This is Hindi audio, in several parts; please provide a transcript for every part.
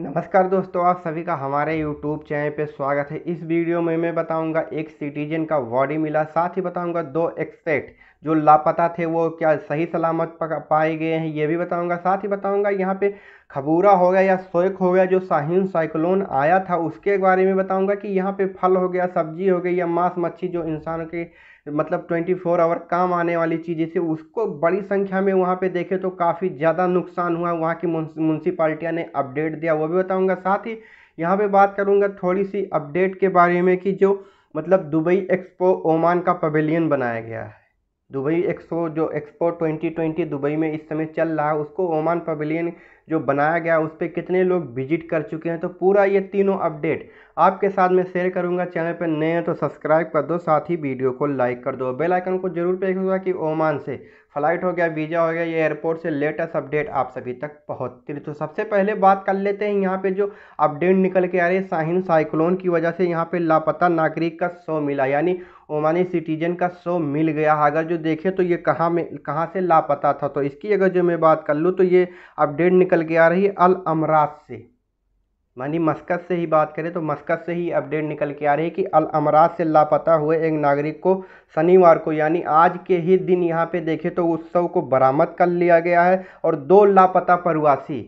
नमस्कार दोस्तों, आप सभी का हमारे YouTube चैनल पे स्वागत है। इस वीडियो में मैं बताऊँगा एक सिटीजन का बॉडी मिला, साथ ही बताऊँगा दो एक्सपेक्ट जो लापता थे वो क्या सही सलामत पाए गए हैं, ये भी बताऊँगा। साथ ही बताऊँगा, यहाँ पे खबूरा हो गया या सोक हो गया, जो साहिन साइक्लोन आया था, उसके बारे में बताऊँगा कि यहाँ पे फल हो गया, सब्ज़ी हो गई या मांस मच्छी जो इंसान के मतलब ट्वेंटी फोर आवर काम आने वाली चीज़ें जैसे उसको बड़ी संख्या में वहाँ पे देखे तो काफ़ी ज़्यादा नुकसान हुआ, वहाँ की म्यूनसिपाल्टियाँ ने अपडेट दिया, वो भी बताऊँगा। साथ ही यहाँ पे बात करूँगा थोड़ी सी अपडेट के बारे में कि जो मतलब दुबई एक्सपो ओमान का पवेलियन बनाया गया है। दुबई एक्सपो जो एक्सपो 2020 दुबई में इस समय चल रहा है, उसको ओमान पवेलियन जो बनाया गया उस पर कितने लोग विज़िट कर चुके हैं तो पूरा ये तीनों अपडेट आपके साथ मैं शेयर करूँगा। चैनल पर नए हैं तो सब्सक्राइब कर दो, साथ ही वीडियो को लाइक कर दो। बेल आइकन को ज़रूर होगा कि ओमान से फ़्लाइट हो गया वीज़ा हो गया, ये एयरपोर्ट से लेटेस्ट अपडेट आप सभी तक पहुँचती रही। तो सबसे पहले बात कर लेते हैं, यहाँ पे जो अपडेट निकल के आ रही है, साहिन साइक्लोन की वजह से यहाँ पे लापता नागरिक का शो मिला, यानी ओमानी सिटीजन का शो मिल गया। है अगर जो देखे तो ये कहाँ में, कहाँ से लापता था? तो इसकी अगर जो मैं बात कर लूँ तो ये अपडेट निकल के आ रही है अल अमरात से। मानी मस्कत से ही बात करें तो मस्कत से ही अपडेट निकल के आ रही है कि अल अमरात से लापता हुए एक नागरिक को शनिवार को, यानी आज के ही दिन यहाँ पे देखें तो उस शव को बरामद कर लिया गया है और दो लापता प्रवासी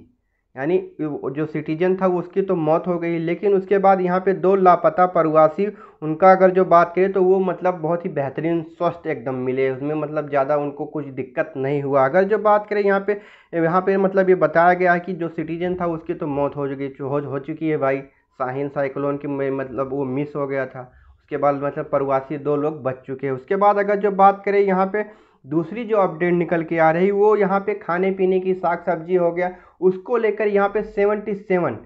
यानी जो सिटीजन था उसकी तो मौत हो गई। लेकिन उसके बाद यहाँ पे दो लापता प्रवासी उनका अगर जो बात करें तो वो मतलब बहुत ही बेहतरीन स्वस्थ एकदम मिले। उसमें मतलब ज़्यादा उनको कुछ दिक्कत नहीं हुआ। अगर जो बात करें यहाँ पे यहाँ पे मतलब ये बताया गया है कि जो सिटीजन था उसकी तो मौत हो चुकी हो, हो चुकी है भाई। साहिन साइक्लोन की मतलब वो मिस हो गया था। उसके बाद मतलब प्रवासी दो लोग बच चुके हैं। उसके बाद अगर जो बात करें यहाँ पे दूसरी जो अपडेट निकल के आ रही वो यहाँ पे खाने पीने की साग सब्ज़ी हो गया। उसको लेकर यहाँ पे सेवेंटी सेवन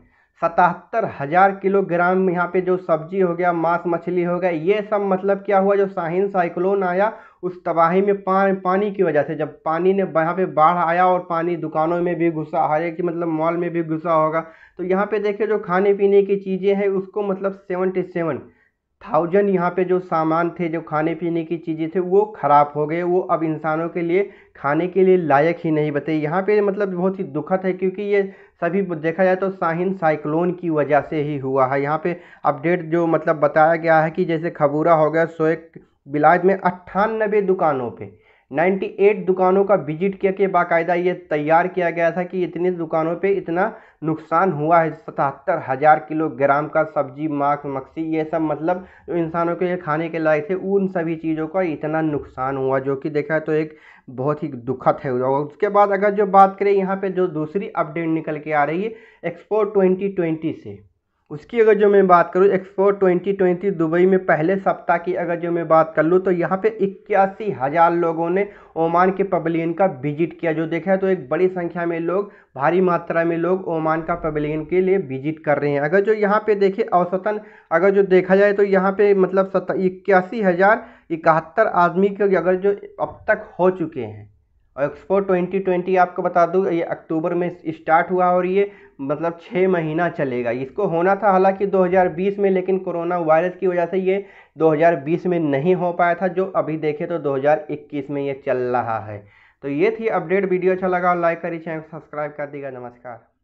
सतहत्तर हज़ार किलोग्राम यहाँ पे जो सब्ज़ी हो गया मांस मछली हो गया ये सब मतलब क्या हुआ? जो साहिन साइक्लोन आया उस तबाही में पा, पानी की वजह से जब पानी ने यहाँ पे बाढ़ आया और पानी दुकानों में भी घुसा हर एक मतलब मॉल में भी घुसा होगा। तो यहाँ पे देखिए जो खाने पीने की चीज़ें हैं उसको मतलब सेवन थाउज़ेंड यहाँ पे जो सामान थे, जो खाने पीने की चीज़ें थे, वो ख़राब हो गए। वो अब इंसानों के लिए, खाने के लिए लायक ही नहीं बते। यहाँ पे मतलब बहुत ही दुखद है क्योंकि ये सभी देखा जाए तो साहिन साइक्लोन की वजह से ही हुआ है। यहाँ पे अपडेट जो मतलब बताया गया है कि जैसे खबूरा हो गया सोए बिलाज में अट्ठानबे दुकानों पे 98 दुकानों का विज़िट किया बाकायदा ये तैयार किया गया था कि इतनी दुकानों पे इतना नुकसान हुआ है। सतहत्तर हज़ार किलोग्राम का सब्ज़ी मांस मक्सी ये सब मतलब जो इंसानों के खाने के लायक थे, उन सभी चीज़ों का इतना नुकसान हुआ, जो कि देखा तो एक बहुत ही दुखद है। उसके बाद अगर जो बात करें, यहाँ पे जो दूसरी अपडेट निकल के आ रही है एक्सपोर्ट ट्वेंटी से। उसकी अगर जो मैं बात करूँ एक्सपो 2020 दुबई में पहले सप्ताह की अगर जो मैं बात कर लूँ तो यहाँ पे इक्यासी हज़ार लोगों ने ओमान के पवेलियन का विज़िट किया। जो देखा है तो एक बड़ी संख्या में लोग, भारी मात्रा में लोग ओमान का पवेलियन के लिए विज़िट कर रहे हैं। अगर जो यहाँ पे देखे, औसतन अगर जो देखा जाए तो यहाँ पे मतलब इक्यासी हज़ार इकहत्तर आदमी के अगर जो अब तक हो चुके हैं। और एक्सपो 2020 आपको बता दूँ, ये अक्टूबर में स्टार्ट हुआ और ये मतलब छः महीना चलेगा। इसको होना था हालाँकि 2020 में, लेकिन कोरोना वायरस की वजह से ये 2020 में नहीं हो पाया था, जो अभी देखे तो 2021 में ये चल रहा है। तो ये थी अपडेट वीडियो अच्छा लगा लाइक करिए, चैनल सब्सक्राइब कर दीजिएगा। नमस्कार।